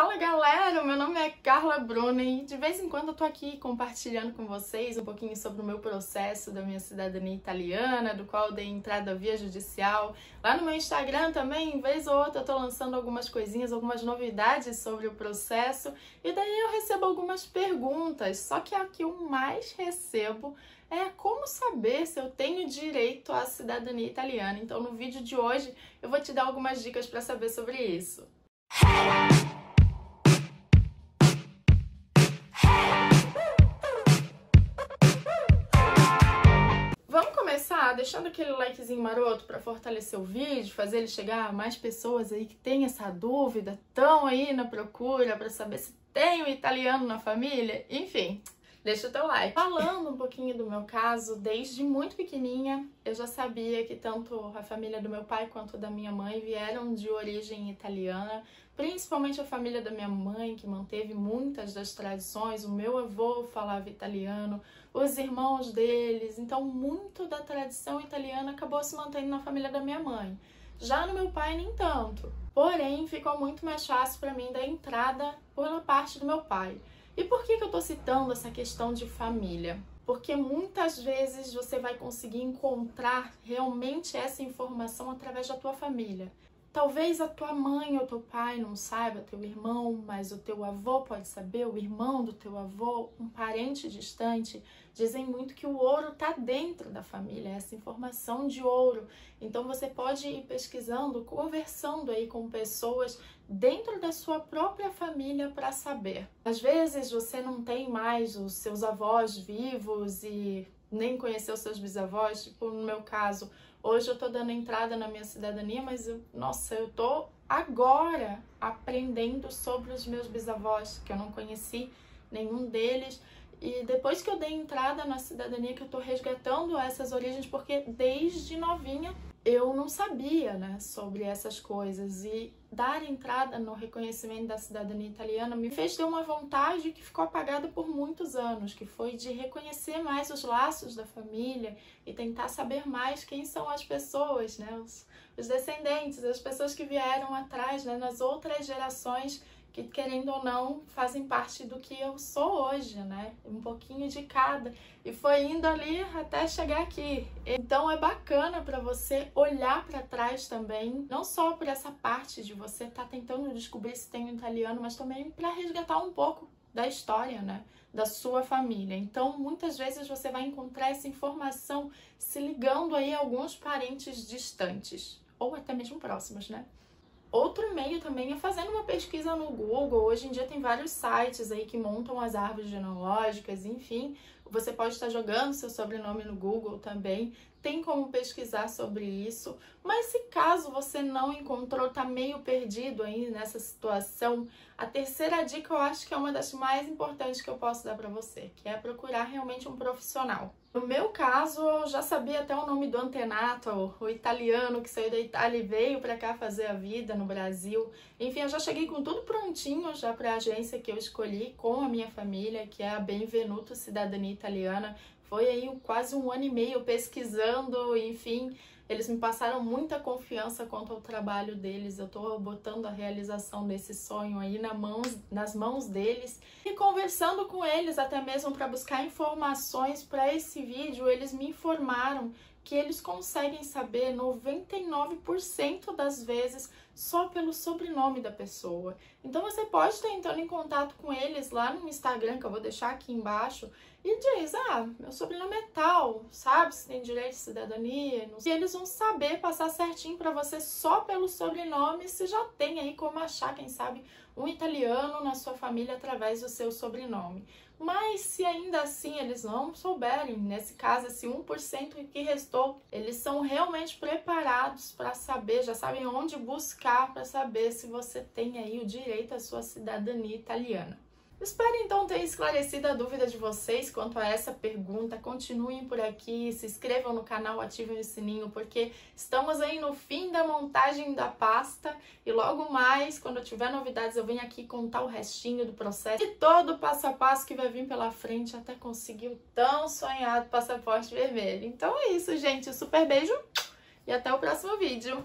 Fala galera, meu nome é Carla Bruna e de vez em quando eu tô aqui compartilhando com vocês um pouquinho sobre o meu processo da minha cidadania italiana, do qual dei entrada via judicial. Lá no meu Instagram também, vez ou outra, eu tô lançando algumas coisinhas, algumas novidades sobre o processo e daí eu recebo algumas perguntas, só que a que eu mais recebo é como saber se eu tenho direito à cidadania italiana. Então no vídeo de hoje eu vou te dar algumas dicas para saber sobre isso. Deixando aquele likezinho maroto para fortalecer o vídeo, fazer ele chegar a mais pessoas aí que têm essa dúvida, estão aí na procura para saber se tem um italiano na família, enfim, deixa o teu like. Falando um pouquinho do meu caso, desde muito pequenininha, eu já sabia que tanto a família do meu pai quanto da minha mãe vieram de origem italiana, principalmente a família da minha mãe, que manteve muitas das tradições. O meu avô falava italiano, os irmãos deles, então muito da tradição italiana acabou se mantendo na família da minha mãe. Já no meu pai, nem tanto. Porém, ficou muito mais fácil para mim dar entrada pela parte do meu pai. E por que, que eu estou citando essa questão de família? Porque muitas vezes você vai conseguir encontrar realmente essa informação através da tua família. Talvez a tua mãe ou teu pai não saiba, teu irmão, mas o teu avô pode saber, o irmão do teu avô, um parente distante. Dizem muito que o ouro está dentro da família, essa informação de ouro. Então você pode ir pesquisando, conversando aí com pessoas dentro da sua própria família para saber. Às vezes você não tem mais os seus avós vivos e nem conheceu seus bisavós, tipo no meu caso, hoje eu tô dando entrada na minha cidadania, mas eu, nossa, eu tô agora aprendendo sobre os meus bisavós, que eu não conheci nenhum deles. E depois que eu dei entrada na cidadania, que eu tô resgatando essas origens, porque desde novinha eu não sabia, né, sobre essas coisas. E dar entrada no reconhecimento da cidadania italiana me fez ter uma vontade que ficou apagada por muitos anos, que foi de reconhecer mais os laços da família e tentar saber mais quem são as pessoas, né, os, os descendentes, as pessoas que vieram atrás, né, nas outras gerações que querendo ou não fazem parte do que eu sou hoje, né? Um pouquinho de cada. E foi indo ali até chegar aqui. Então é bacana para você olhar para trás também, não só por essa parte de você estar tá tentando descobrir se tem um italiano, mas também para resgatar um pouco da história, né? Da sua família. Então, muitas vezes você vai encontrar essa informação se ligando aí a alguns parentes distantes ou até mesmo próximos, né? Outro meio também é fazendo uma pesquisa no Google. Hoje em dia tem vários sites aí que montam as árvores genealógicas, enfim. Você pode estar jogando seu sobrenome no Google também. Tem como pesquisar sobre isso. Mas se caso você não encontrou, tá meio perdido aí nessa situação, a terceira dica eu acho que é uma das mais importantes que eu posso dar para você, que é procurar realmente um profissional. No meu caso, eu já sabia até o nome do antenato, o, italiano que saiu da Itália e veio para cá fazer a vida no Brasil. Enfim, eu já cheguei com tudo prontinho já para a agência que eu escolhi com a minha família, que é a Benvenuto Cidadania Italiana. Foi aí quase um ano e meio pesquisando, enfim, eles me passaram muita confiança quanto ao trabalho deles. Eu estou botando a realização desse sonho aí na mãos, nas mãos deles e conversando com eles até mesmo para buscar informações para esse vídeo. Eles me informaram que eles conseguem saber 99% das vezes só pelo sobrenome da pessoa. Então você pode estar entrando em contato com eles lá no Instagram, que eu vou deixar aqui embaixo, e diz: Ah, meu sobrenome é tal, sabe se tem direito de cidadania? E eles vão saber passar certinho para você só pelo sobrenome, se já tem aí como achar, quem sabe, um italiano na sua família através do seu sobrenome. Mas se ainda assim eles não souberem, nesse caso, esse 1% que restou, eles são realmente preparados para saber, já sabem onde buscar para saber se você tem aí o direito à sua cidadania italiana. Espero então ter esclarecido a dúvida de vocês quanto a essa pergunta. Continuem por aqui, se inscrevam no canal, ativem o sininho, porque estamos aí no fim da montagem da pasta e logo mais, quando eu tiver novidades, eu venho aqui contar o restinho do processo e todo o passo a passo que vai vir pela frente até conseguir o tão sonhado passaporte vermelho. Então é isso, gente. Um super beijo e até o próximo vídeo.